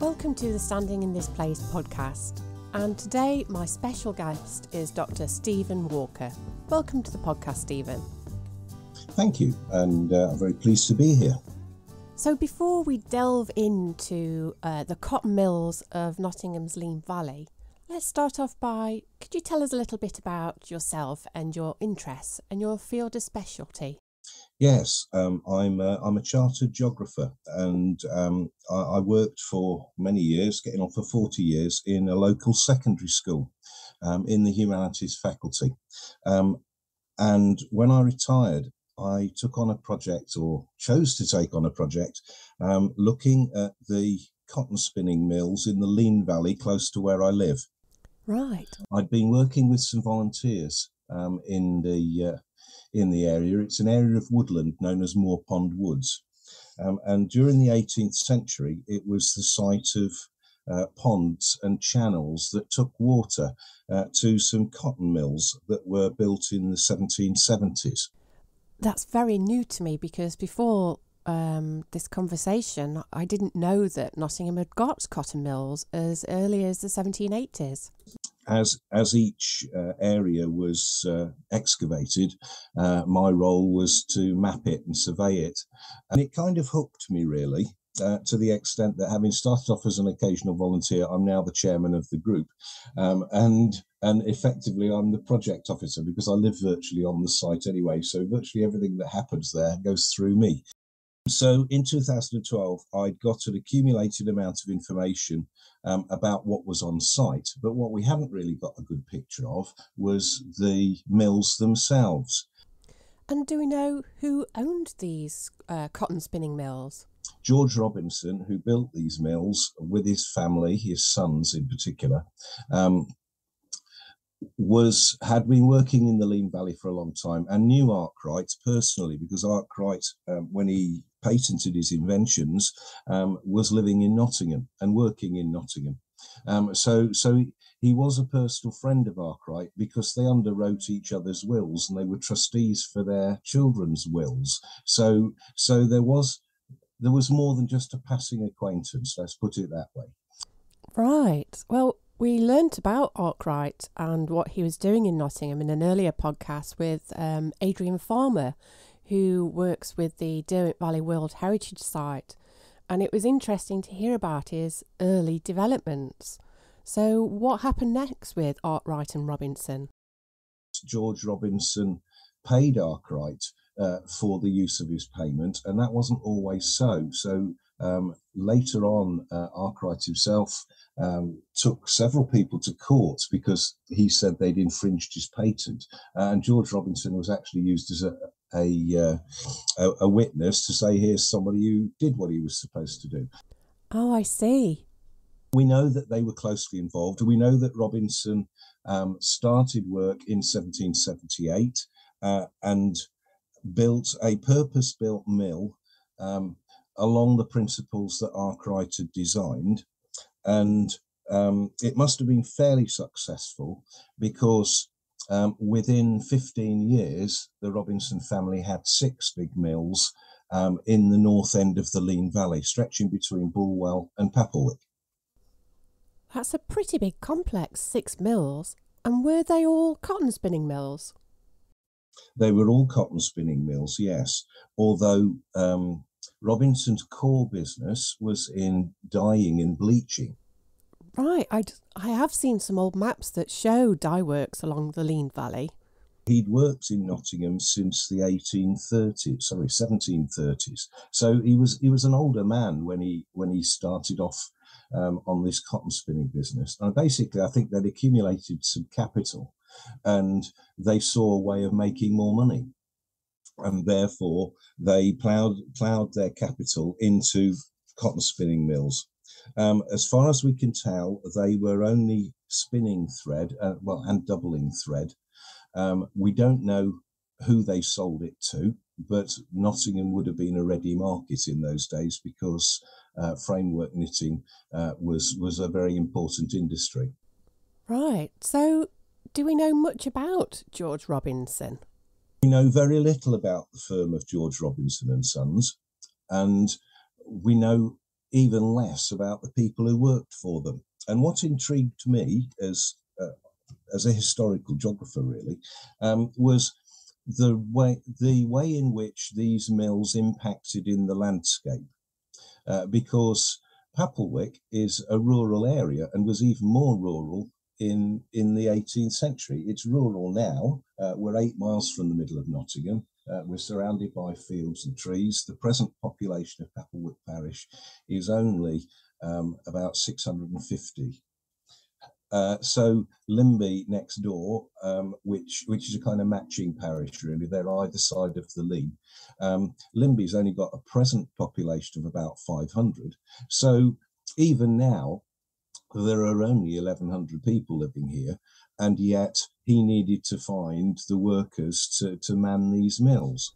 Welcome to the Standing in This Place podcast. And today, my special guest is Dr. Stephen Walker. Welcome to the podcast, Stephen. Thank you, and uh, I'm very pleased to be here. So, before we delve into uh, the cotton mills of Nottingham's Leen Valley, let's start off by could you tell us a little bit about yourself and your interests and your field of specialty? Yes, um, I'm a, I'm a chartered geographer, and um, I, I, worked for many years, getting on for forty years, in a local secondary school um, in the humanities faculty. Um, and when I retired, I took on a project, or chose to take on a project, um, looking at the cotton spinning mills in the Leen Valley, close to where I live. Right. I'd been working with some volunteers um, in the uh, in the area. It's an area of woodland known as Moor Pond Woods. Um, and during the 18th century, it was the site of uh, ponds and channels that took water uh, to some cotton mills that were built in the 1770s. That's very new to me because before um, this conversation, I didn't know that Nottingham had got cotton mills as early as the 1780s as as each uh, area was uh, excavated, uh, my role was to map it and survey it, and it kind of hooked me really. Uh, to the extent that having started off as an occasional volunteer, I'm now the chairman of the group, um, and and effectively I'm the project officer because I live virtually on the site anyway. So virtually everything that happens there goes through me. So in 2012, I'd got an accumulated amount of information um, about what was on site, but what we hadn't really got a good picture of was the mills themselves. And do we know who owned these uh, cotton spinning mills? George Robinson, who built these mills with his family, his sons in particular, um, was had been working in the Leen Valley for a long time and knew Arkwright personally because Arkwright, um, when he patented his inventions, um, was living in Nottingham and working in Nottingham. Um, so, so he was a personal friend of Arkwright because they underwrote each other's wills and they were trustees for their children's wills. So, so there was there was more than just a passing acquaintance. Let's put it that way. Right. Well, we learnt about Arkwright and what he was doing in Nottingham in an earlier podcast with um, Adrian Farmer, who works with the Derwent Valley World Heritage Site. And it was interesting to hear about his early developments. So, what happened next with Arkwright and Robinson? George Robinson paid Arkwright uh, for the use of his payment, and that wasn't always so. So, um, later on, uh, Arkwright himself um, took several people to court because he said they'd infringed his patent. And George Robinson was actually used as a, a, uh, a, witness to say, here's somebody who did what he was supposed to do. Oh, I see. We know that they were closely involved. We know that Robinson um, started work in 1778 uh, and built a purpose built mill um, along the principles that Arkwright had designed. And um, it must have been fairly successful because um, within 15 years, the Robinson family had six big mills um, in the north end of the Leen Valley, stretching between Bulwell and Papplewick. That's a pretty big complex, six mills. And were they all cotton spinning mills? They were all cotton spinning mills, yes. Although um, Robinson's core business was in dyeing and bleaching. Right, I, I have seen some old maps that show dye works along the Leen Valley. He'd worked in Nottingham since the 1830s, sorry, 1730s. So he was he was an older man when he when he started off um, on this cotton spinning business. And basically, I think they'd accumulated some capital, and they saw a way of making more money and therefore they ploughed ploughed their capital into cotton spinning mills. Um, as far as we can tell, they were only spinning thread, uh, well, and doubling thread. Um, we don't know who they sold it to, but Nottingham would have been a ready market in those days because uh, framework knitting uh, was was a very important industry. Right. So, do we know much about George Robinson? We know very little about the firm of George Robinson and Sons, and we know even less about the people who worked for them. And what intrigued me as uh, as a historical geographer, really, um, was the way the way in which these mills impacted in the landscape, uh, because Papplewick is a rural area and was even more rural in in the 18th century. It's rural now. Uh, we're eight miles from the middle of Nottingham. Uh, we're surrounded by fields and trees. The present population of Papplewick parish is only um, about 650 uh, so Linby next door, um, which which is a kind of matching parish, really. They're either side of the Lee. Um, Linby's only got a present population of about 500. So even now, there are only 1,100 people living here, and yet he needed to find the workers to, to man these mills.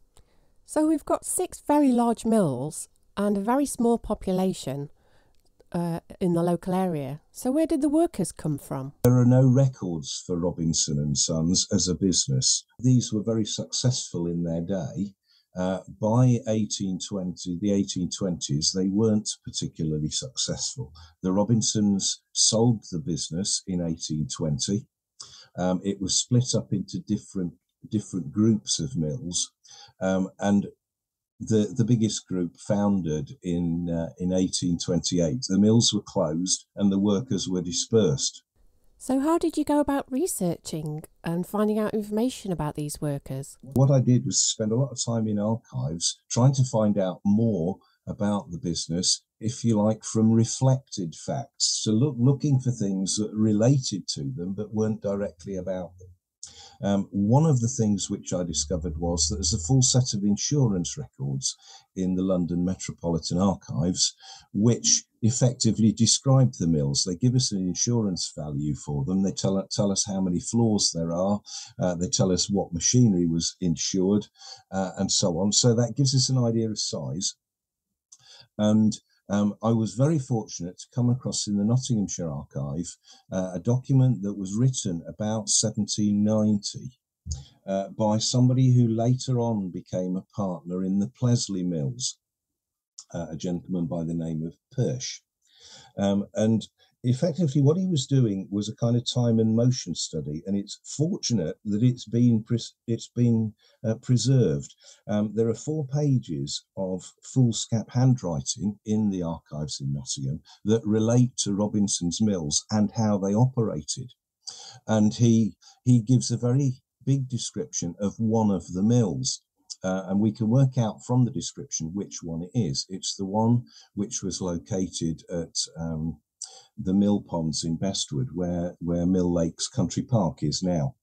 So we've got six very large mills and a very small population uh, in the local area. So where did the workers come from? There are no records for Robinson and Sons as a business. These were very successful in their day. Uh, by 1820, the 1820s, they weren't particularly successful. The Robinsons sold the business in 1820. Um, it was split up into different different groups of mills, um, and the, the biggest group founded in, uh, in 1828. The mills were closed and the workers were dispersed. So, how did you go about researching and finding out information about these workers? What I did was spend a lot of time in archives trying to find out more about the business, if you like, from reflected facts. So, look, looking for things that related to them but weren't directly about them. Um, one of the things which I discovered was that there's a full set of insurance records in the London Metropolitan Archives, which effectively describe the mills. They give us an insurance value for them. They tell, tell us how many floors there are. Uh, they tell us what machinery was insured uh, and so on. So that gives us an idea of size. And um, I was very fortunate to come across in the Nottinghamshire archive uh, a document that was written about 1790 uh, by somebody who later on became a partner in the Pleasley Mills, uh, a gentleman by the name of Persh. Um, and effectively what he was doing was a kind of time and motion study and it's fortunate that it's been it's been uh, preserved um, there are four pages of foolscap handwriting in the archives in nottingham that relate to robinson's mills and how they operated and he he gives a very big description of one of the mills uh, and we can work out from the description which one it is. It's the one which was located at um, the mill ponds in Bestwood, where where Mill Lakes Country Park is now.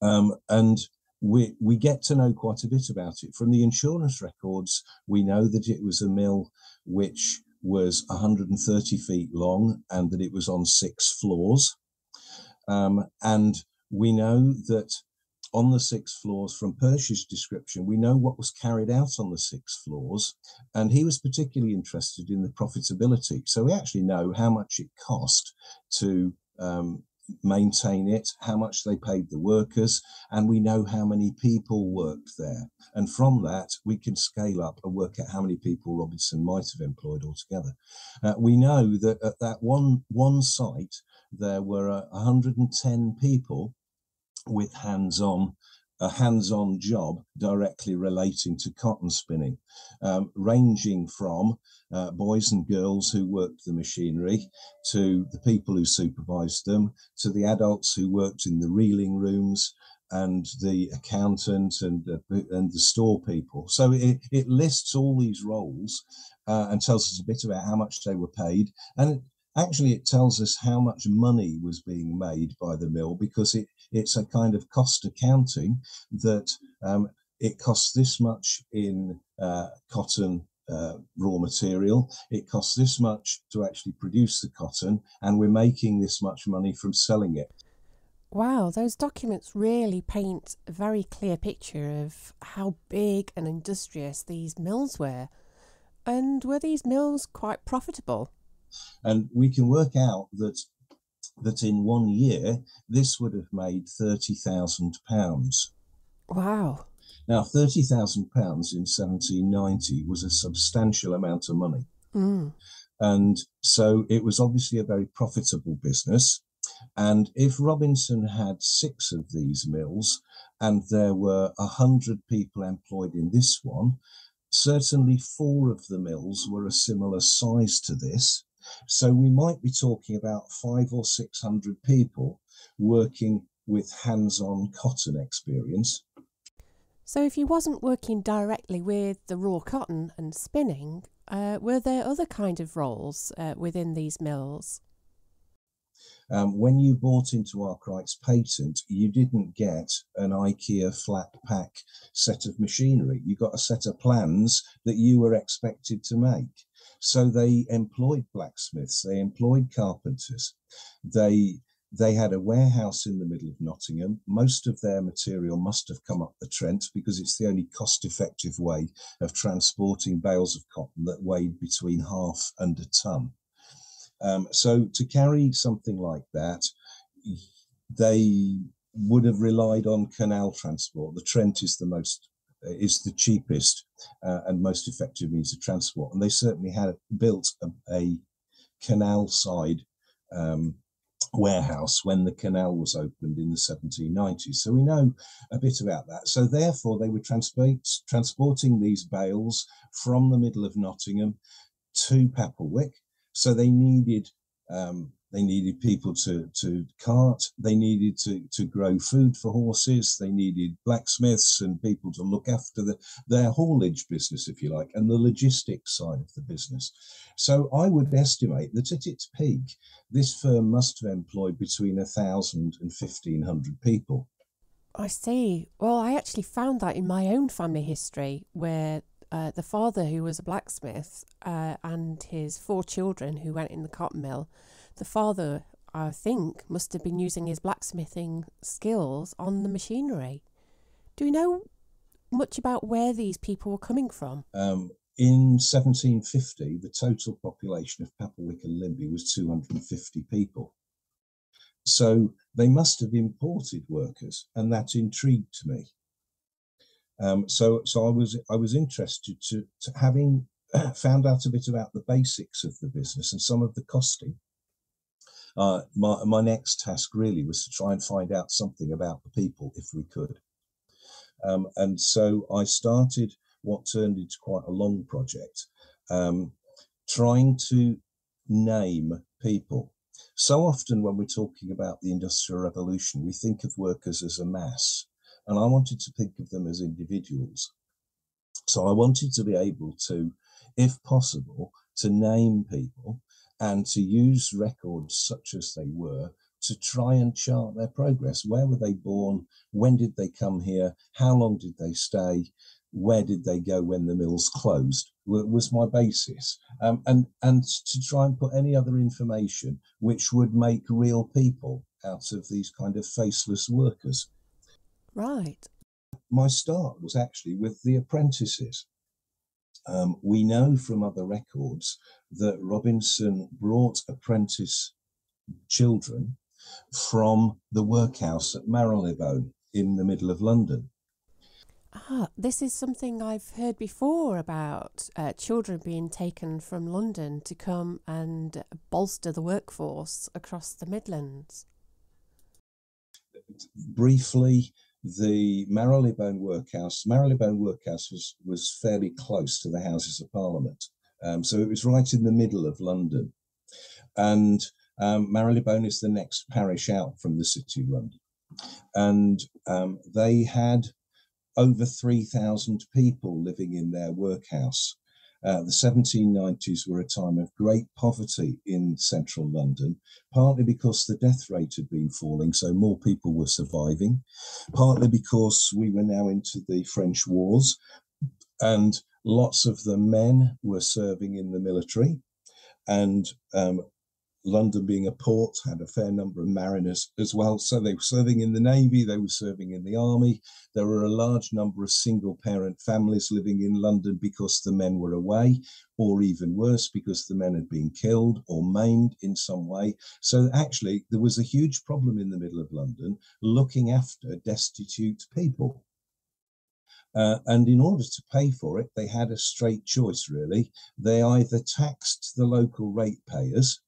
Um, and we we get to know quite a bit about it from the insurance records. We know that it was a mill which was 130 feet long and that it was on six floors. Um, and we know that on the six floors from Persh's description, we know what was carried out on the six floors, and he was particularly interested in the profitability. So we actually know how much it cost to um, maintain it, how much they paid the workers, and we know how many people worked there. And from that, we can scale up and work out how many people Robinson might have employed altogether. Uh, we know that at that one one site, there were uh, 110 people with hands-on a hands-on job directly relating to cotton spinning, um, ranging from uh, boys and girls who worked the machinery, to the people who supervised them, to the adults who worked in the reeling rooms, and the accountant and uh, and the store people. So it, it lists all these roles uh, and tells us a bit about how much they were paid, and actually it tells us how much money was being made by the mill because it, it's a kind of cost accounting that um, it costs this much in uh, cotton uh, raw material. It costs this much to actually produce the cotton, and we're making this much money from selling it. Wow, those documents really paint a very clear picture of how big and industrious these mills were. And were these mills quite profitable? And we can work out that that in one year this would have made thirty thousand pounds. Wow. Now thirty thousand pounds in seventeen ninety was a substantial amount of money. Mm. And so it was obviously a very profitable business. And if Robinson had six of these mills and there were a hundred people employed in this one, certainly four of the mills were a similar size to this. So we might be talking about five or six hundred people working with hands-on cotton experience. So if he wasn't working directly with the raw cotton and spinning, uh, were there other kind of roles uh, within these mills? Um, when you bought into Arkwright's patent, you didn't get an IKEA flat pack set of machinery. You got a set of plans that you were expected to make. So they employed blacksmiths, they employed carpenters, they they had a warehouse in the middle of Nottingham. Most of their material must have come up the Trent because it's the only cost effective way of transporting bales of cotton that weighed between half and a ton. Um, so to carry something like that, they would have relied on canal transport. The Trent is the most is the cheapest uh, and most effective means of transport, and they certainly had built a, a canal side um, warehouse when the canal was opened in the 1790s. So we know a bit about that. So therefore, they were transport, transporting these bales from the middle of Nottingham to Papplewick. So they needed um, they needed people to to cart. They needed to to grow food for horses. They needed blacksmiths and people to look after the, their haulage business, if you like, and the logistics side of the business. So I would estimate that at its peak, this firm must have employed between a thousand and fifteen hundred people. I see. Well, I actually found that in my own family history, where uh, the father, who was a blacksmith, uh, and his four children who went in the cotton mill, the father, I think, must have been using his blacksmithing skills on the machinery. Do we know much about where these people were coming from? Um, in 1750, the total population of Papplewick and Linby was 250 people. So they must have imported workers, and that intrigued me. Um, so, so I was I was interested to, to having found out a bit about the basics of the business and some of the costing. Uh, my my next task really was to try and find out something about the people if we could. Um, and so I started what turned into quite a long project, um, trying to name people. So often when we're talking about the Industrial Revolution, we think of workers as a mass and I wanted to think of them as individuals. So I wanted to be able to, if possible, to name people and to use records such as they were to try and chart their progress. Where were they born? When did they come here? How long did they stay? Where did they go when the mills closed? Was my basis, um, and and to try and put any other information which would make real people out of these kind of faceless workers. Right. My start was actually with the apprentices. Um, we know from other records that Robinson brought apprentice children from the workhouse at Marylebone in the middle of London. Ah, this is something I've heard before about uh, children being taken from London to come and bolster the workforce across the Midlands. Briefly, the Marylebone Workhouse, Marylebone Workhouse was, was fairly close to the Houses of Parliament. Um, so it was right in the middle of London. And um, Marylebone is the next parish out from the City of London. And um, they had over 3,000 people living in their workhouse. Uh, the 1790s were a time of great poverty in central London, partly because the death rate had been falling, so more people were surviving, partly because we were now into the French wars, and lots of the men were serving in the military, and um, London being a port had a fair number of mariners as well. So they were serving in the Navy, they were serving in the Army. There were a large number of single parent families living in London because the men were away, or even worse, because the men had been killed or maimed in some way. So actually, there was a huge problem in the middle of London looking after destitute people. Uh, and in order to pay for it, they had a straight choice, really. They either taxed the local ratepayers,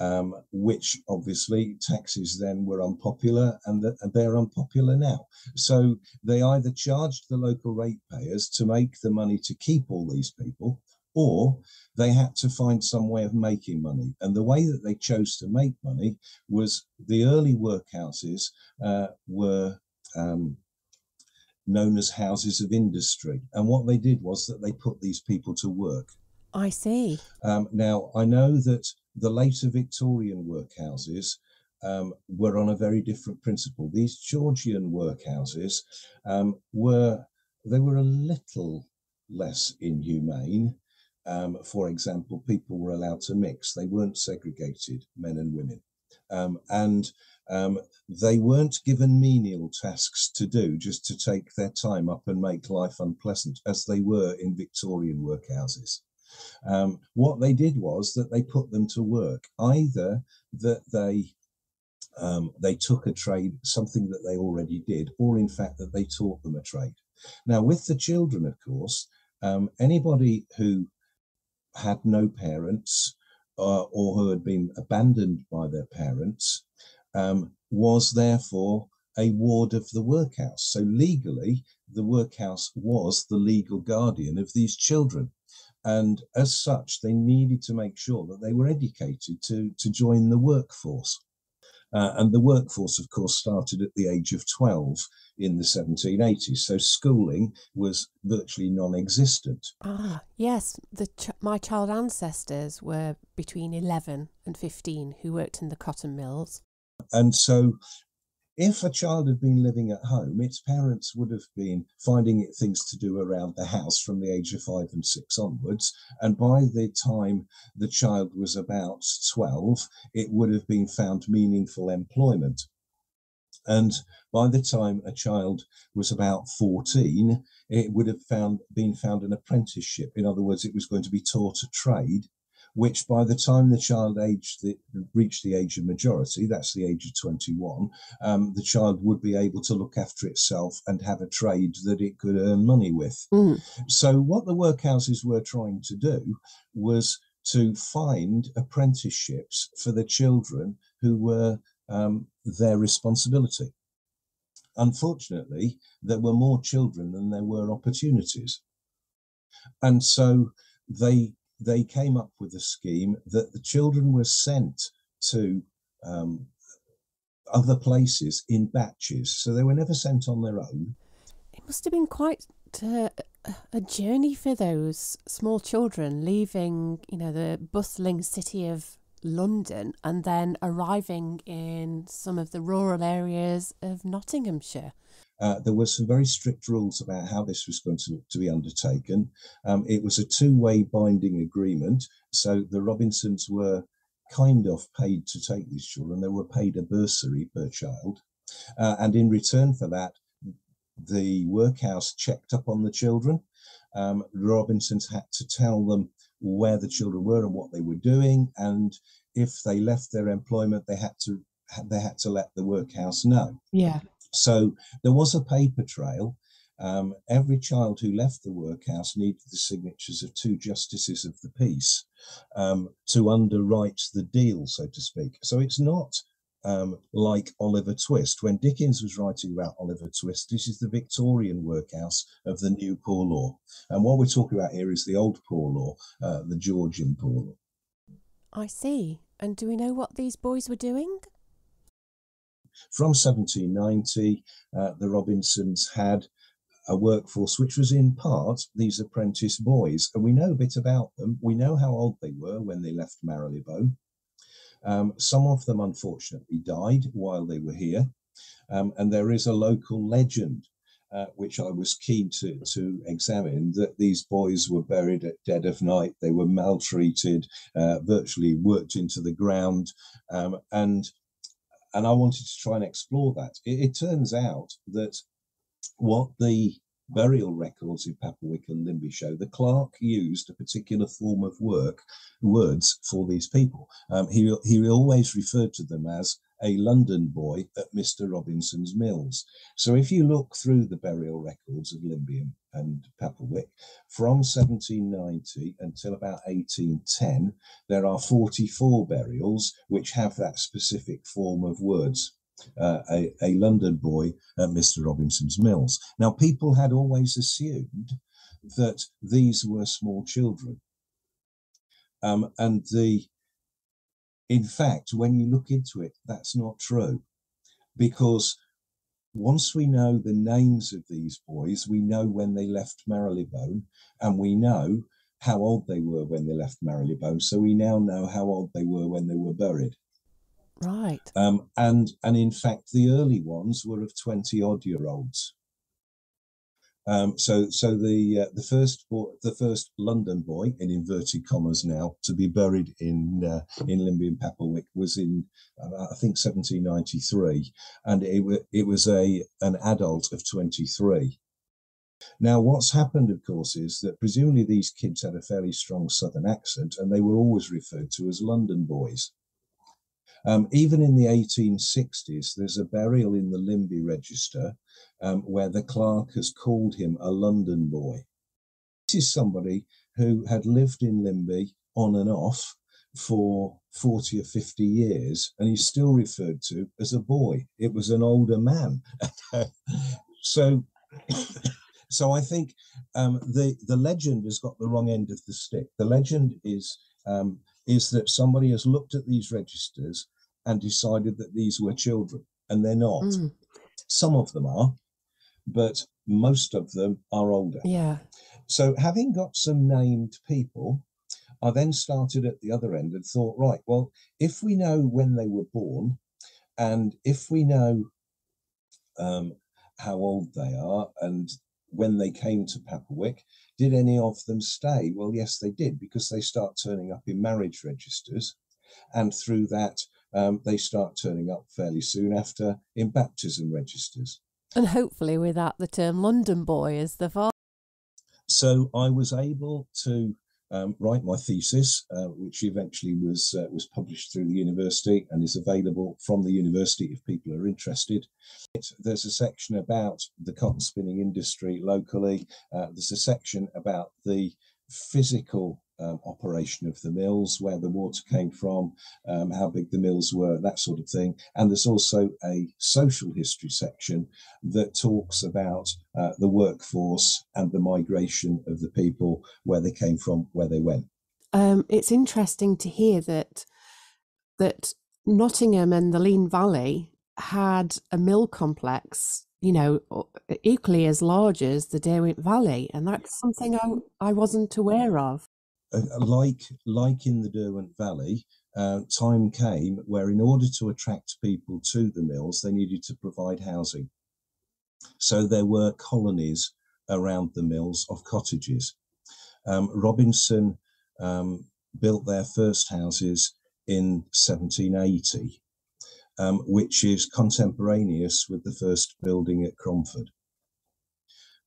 um, which obviously taxes then were unpopular and, the, and, they're unpopular now. So they either charged the local ratepayers to make the money to keep all these people, or they had to find some way of making money. And the way that they chose to make money was the early workhouses uh, were um, known as houses of industry. And what they did was that they put these people to work. I see. Um, now, I know that the later Victorian workhouses um, were on a very different principle. These Georgian workhouses um, were they were a little less inhumane. Um, for example, people were allowed to mix; they weren't segregated, men and women, um, and um, they weren't given menial tasks to do just to take their time up and make life unpleasant, as they were in Victorian workhouses. Um, what they did was that they put them to work, either that they um, they took a trade, something that they already did, or in fact that they taught them a trade. Now, with the children, of course, um, anybody who had no parents uh, or who had been abandoned by their parents um, was therefore a ward of the workhouse. So legally, the workhouse was the legal guardian of these children. And as such, they needed to make sure that they were educated to, to join the workforce. Uh, and the workforce, of course, started at the age of 12 in the 1780s. So schooling was virtually non existent. Ah, yes. The ch- my child ancestors were between 11 and 15 who worked in the cotton mills. And so if a child had been living at home, its parents would have been finding it things to do around the house from the age of five and six onwards. And by the time the child was about 12, it would have been found meaningful employment. And by the time a child was about 14, it would have found been found an apprenticeship. In other words, it was going to be taught a trade which by the time the child aged the, reached the age of majority, that's the age of 21, um, the child would be able to look after itself and have a trade that it could earn money with. Mm. So, what the workhouses were trying to do was to find apprenticeships for the children who were um, their responsibility. Unfortunately, there were more children than there were opportunities. And so they they came up with a scheme that the children were sent to um, other places in batches, so they were never sent on their own. It must have been quite a, a journey for those small children, leaving, you know, the bustling city of London and then arriving in some of the rural areas of Nottinghamshire. Uh, there were some very strict rules about how this was going to, to be undertaken. Um, it was a two way binding agreement. So the Robinsons were kind of paid to take these children. They were paid a bursary per child. Uh, and in return for that, the workhouse checked up on the children. Um, Robinsons had to tell them where the children were and what they were doing. And if they left their employment, they had to they had to let the workhouse know. Yeah. So there was a paper trail. Um, every child who left the workhouse needed the signatures of two justices of the peace um, to underwrite the deal, so to speak. So it's not um, like Oliver Twist. When Dickens was writing about Oliver Twist, this is the Victorian workhouse of the new poor law. And what we're talking about here is the old poor law, uh, the Georgian poor law. I see. And do we know what these boys were doing? From 1790, uh, the Robinsons had a workforce which was in part these apprentice boys. And we know a bit about them. We know how old they were when they left Marylebone. Um, some of them, unfortunately, died while they were here. Um, and there is a local legend, uh, which I was keen to, to examine, that these boys were buried at dead of night. They were maltreated, uh, virtually worked into the ground. Um, and and I wanted to try and explore that. It, it turns out that what the burial records in Papplewick and Linby show, the clerk used a particular form of work, words for these people. Um, he, he always referred to them as a London boy at Mr. Robinson's Mills. So if you look through the burial records of Limbion and Papplewick, from 1790 until about 1810, there are 44 burials which have that specific form of words. Uh, a, a London boy at Mr. Robinson's Mills. Now, people had always assumed that these were small children. Um, and the in fact, when you look into it, that's not true. Because once we know the names of these boys, we know when they left Marylebone and we know how old they were when they left Marylebone. So we now know how old they were when they were buried. Right. Um, and and in fact, the early ones were of twenty odd year olds. Um, so, so the uh, the first boy, the first London boy in inverted commas now to be buried in uh, in Linby Papplewick was in uh, I think 1793, and it, it was a an adult of 23. Now, what's happened, of course, is that presumably these kids had a fairly strong Southern accent, and they were always referred to as London boys. Um, even in the 1860s, there's a burial in the Linby Register um, where the clerk has called him a London boy. This is somebody who had lived in Linby on and off for 40 or 50 years, and he's still referred to as a boy. It was an older man. so, so I think um, the the legend has got the wrong end of the stick. The legend is um, is that somebody has looked at these registers and decided that these were children, and they're not. Mm. Some of them are, but most of them are older. Yeah. So, having got some named people, I then started at the other end and thought, right, well, if we know when they were born, and if we know um, how old they are and when they came to Papplewick, did any of them stay? Well, yes, they did because they start turning up in marriage registers. And through that, um, they start turning up fairly soon after in baptism registers. And hopefully, without the term London boy as the father. So I was able to um, write my thesis, uh, which eventually was uh, was published through the university and is available from the university if people are interested. It, there's a section about the cotton spinning industry locally. Uh, there's a section about the physical um, operation of the mills, where the water came from, um, how big the mills were, that sort of thing. And there's also a social history section that talks about uh, the workforce and the migration of the people, where they came from, where they went. Um, it's interesting to hear that that Nottingham and the Leen Valley had a mill complex you know, equally as large as the Derwent Valley, and that's something I I wasn't aware of. Like like in the Derwent Valley, uh, time came where, in order to attract people to the mills, they needed to provide housing. So there were colonies around the mills of cottages. Um, Robinson um, built their first houses in 1780, um, which is contemporaneous with the first building at Cromford.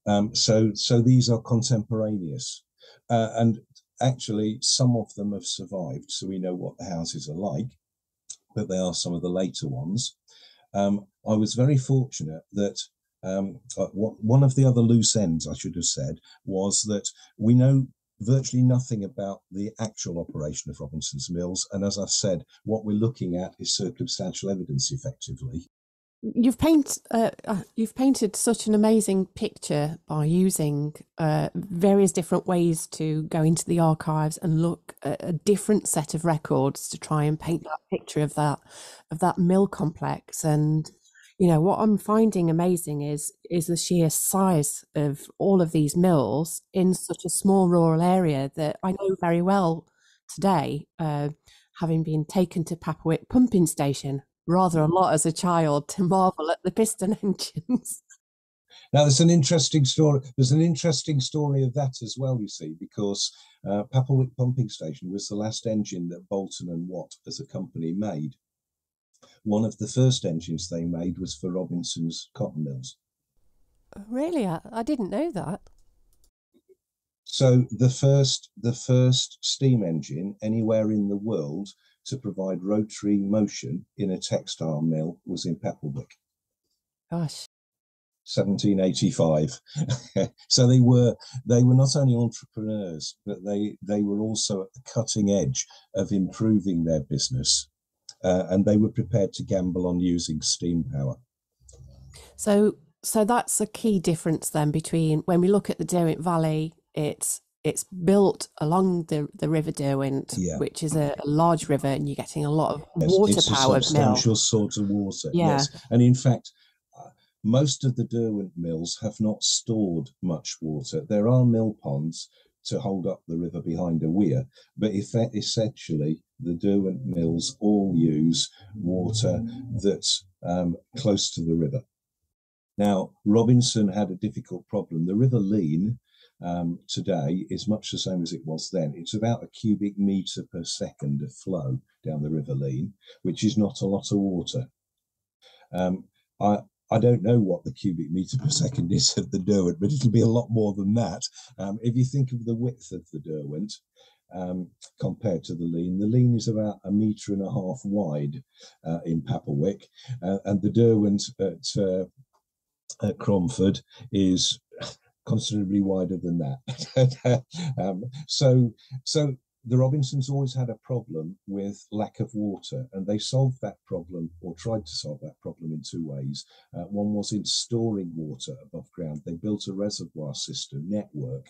Um, so, so these are contemporaneous. Uh, and actually, some of them have survived, so we know what the houses are like, but they are some of the later ones. Um, I was very fortunate that um, uh, one of the other loose ends, I should have said, was that we know virtually nothing about the actual operation of Robinson's Mills. And as I've said, what we're looking at is circumstantial evidence effectively you've paint uh, uh, you've painted such an amazing picture by using uh, various different ways to go into the archives and look at a different set of records to try and paint that picture of that of that mill complex. And you know what i'm finding amazing is is the sheer size of all of these mills in such a small rural area that i know very well today uh, having been taken to papplewick pumping station rather a lot as a child to marvel at the piston engines. Now, there's an interesting story. There's an interesting story of that as well. You see, because uh, Papplewick Pumping Station was the last engine that Boulton and Watt, as a company, made. One of the first engines they made was for Robinson's cotton mills. Really, I, I didn't know that. So the first, the first steam engine anywhere in the world to provide rotary motion in a textile mill was in Papplewick. Gosh. 1785 so they were they were not only entrepreneurs but they they were also at the cutting edge of improving their business uh, and they were prepared to gamble on using steam power so so that's a key difference then between when we look at the derwent valley it's it's built along the, the River Derwent, yeah. which is a, a, large river, and you're getting a lot of yes, water power. substantial mill. sort of water. Yeah. Yes, and in fact, uh, most of the Derwent mills have not stored much water. There are mill ponds to hold up the river behind a weir, but if essentially the Derwent mills all use water that's um, close to the river. Now, Robinson had a difficult problem. The River Leen um, today is much the same as it was then. It's about a cubic meter per second of flow down the River Leen, which is not a lot of water. Um, I, I don't know what the cubic meter per second is of the Derwent, but it'll be a lot more than that. Um, if you think of the width of the Derwent um, compared to the Leen, the Leen is about a metre and a half wide uh, in Papplewick, uh, and the Derwent at, uh, at Cromford is considerably wider than that. um, so, so the Robinsons always had a problem with lack of water, and they solved that problem or tried to solve that problem in two ways. Uh, one was in storing water above ground. They built a reservoir system network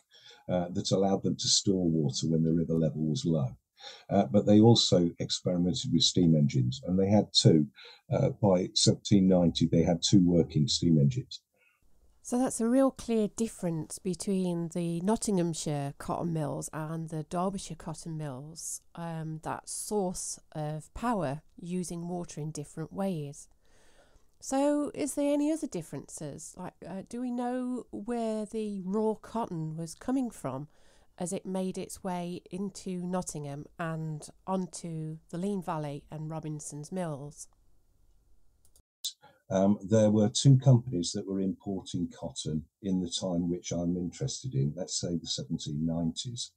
uh, that allowed them to store water when the river level was low. Uh, but they also experimented with steam engines, and they had two. Uh, by 1790, they had two working steam engines. So that's a real clear difference between the Nottinghamshire cotton mills and the Derbyshire cotton mills, um, that source of power using water in different ways. So, is there any other differences? Like, uh, do we know where the raw cotton was coming from as it made its way into Nottingham and onto the Leen Valley and Robinson's mills? Um, there were two companies that were importing cotton in the time which I'm interested in, let's say the 1790s.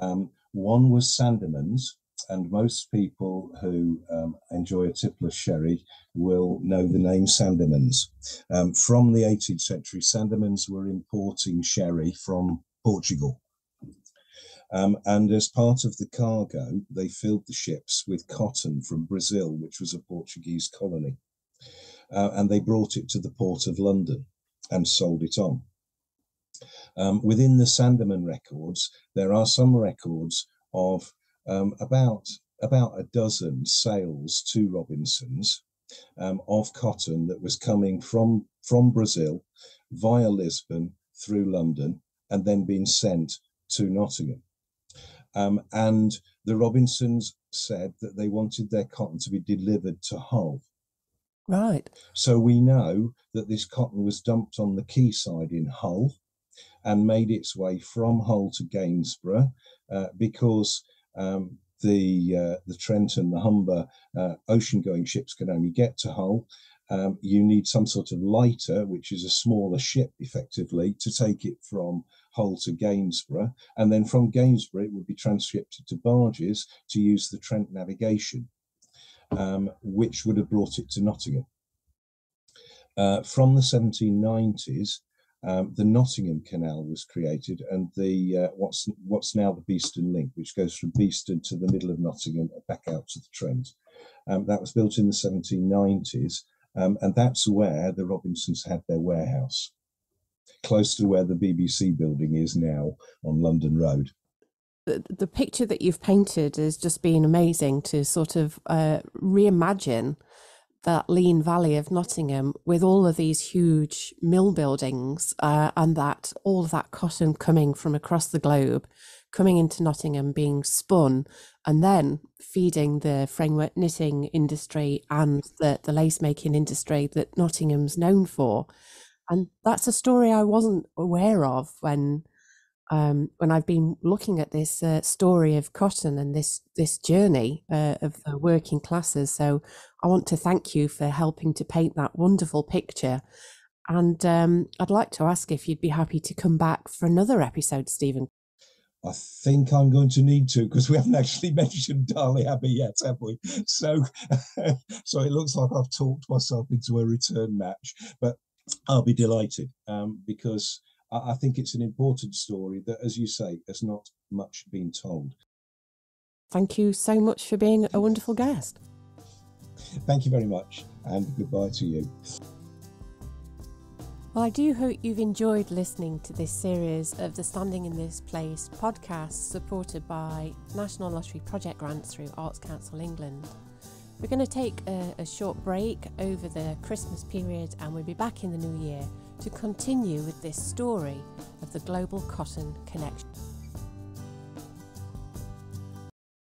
Um, one was Sandeman's, and most people who um, enjoy a Tippler sherry will know the name Sandeman's. Um, from the 18th century, Sandeman's were importing sherry from Portugal. Um, and as part of the cargo, they filled the ships with cotton from Brazil, which was a Portuguese colony uh, and they brought it to the port of London and sold it on. Um, within the Sandeman records, there are some records of um, about about a dozen sales to Robinsons um, of cotton that was coming from from Brazil via Lisbon through London and then being sent to Nottingham. Um, and the Robinsons said that they wanted their cotton to be delivered to Hull Right. So we know that this cotton was dumped on the quayside in Hull and made its way from Hull to Gainsborough uh, because um, the uh, the Trent and the Humber uh, ocean going ships can only get to Hull. Um, you need some sort of lighter, which is a smaller ship effectively, to take it from Hull to Gainsborough. And then from Gainsborough, it would be transhipped to barges to use the Trent navigation um, which would have brought it to Nottingham. Uh, from the 1790s, um, the Nottingham Canal was created, and the uh, what's what's now the Beeston Link, which goes from Beeston to the middle of Nottingham back out to the Trent. Um, that was built in the 1790s, um, and that's where the Robinsons had their warehouse, close to where the BBC building is now on London Road the, the picture that you've painted has just been amazing to sort of uh, reimagine that Leen Valley of Nottingham with all of these huge mill buildings uh, and that all of that cotton coming from across the globe coming into Nottingham being spun and then feeding the framework knitting industry and the, the lace making industry that Nottingham's known for. And that's a story I wasn't aware of when um, when I've been looking at this uh, story of cotton and this this journey uh, of the working classes. So I want to thank you for helping to paint that wonderful picture. And um, I'd like to ask if you'd be happy to come back for another episode, Stephen. I think I'm going to need to because we haven't actually mentioned Darley Abbey yet, have we? So, so it looks like I've talked myself into a return match, but I'll be delighted um, because I, I think it's an important story that, as you say, has not much been told. Thank you so much for being a wonderful guest. Thank you very much, and goodbye to you. Well, I do hope you've enjoyed listening to this series of the Standing in This Place podcast supported by National Lottery project grants through Arts Council England. We're going to take a, a, short break over the Christmas period and we'll be back in the new year to continue with this story of the Global Cotton Connection.